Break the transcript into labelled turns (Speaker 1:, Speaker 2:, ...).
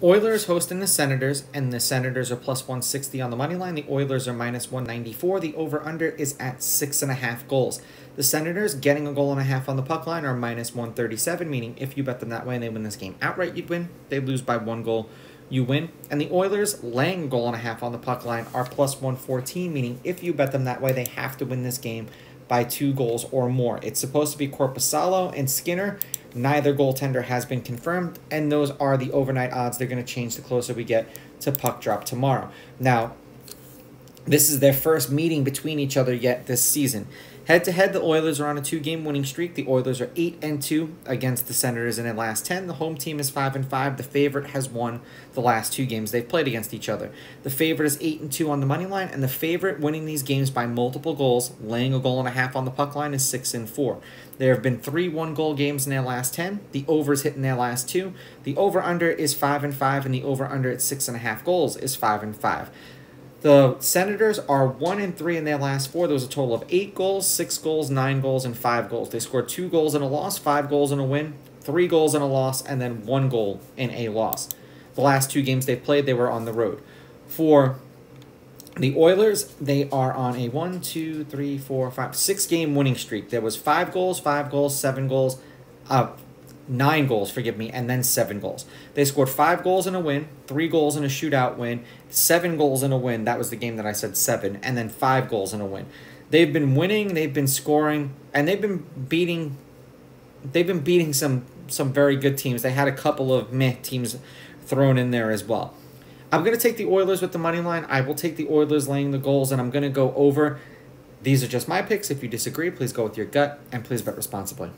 Speaker 1: Oilers hosting the Senators, and the Senators are plus 160 on the money line. The Oilers are minus 194. The over under is at six and a half goals. The Senators getting a goal and a half on the puck line are minus 137, meaning if you bet them that way and they win this game outright, you'd win. They lose by one goal, you win. And the Oilers laying a goal and a half on the puck line are plus 114, meaning if you bet them that way, they have to win this game by two goals or more. It's supposed to be Korpisalo and Skinner. Neither goaltender has been confirmed, and those are the overnight odds. They're going to change the closer we get to puck drop tomorrow. Now, this is their first meeting between each other yet this season. Head to head, the Oilers are on a two-game winning streak. The Oilers are eight and two against the Senators in their last ten. The home team is five and five. The favorite has won the last two games they've played against each other. The favorite is eight and two on the money line, and the favorite winning these games by multiple goals, laying a goal and a half on the puck line, is six and four. There have been three one-goal games in their last ten. The overs hit in their last two. The over/under is five and five, and the over/under at six and a half goals is five and five. The Senators are one and three in their last four. There was a total of eight goals, six goals, nine goals, and five goals. They scored two goals in a loss, five goals in a win, three goals in a loss, and then one goal in a loss. The last two games they played, they were on the road. For the Oilers, they are on a one, two, three, four, five, six game winning streak. There was five goals, five goals, seven goals, uh, nine goals, forgive me, and then seven goals. They scored five goals in a win, three goals in a shootout win, seven goals in a win. That was the game that I said seven, and then five goals in a win. They've been winning, they've been scoring, and they've been beating. They've been beating some some very good teams. They had a couple of meh teams thrown in there as well. I'm going to take the Oilers with the money line. I will take the Oilers laying the goals, and I'm going to go over. These are just my picks. If you disagree, please go with your gut, and please bet responsibly.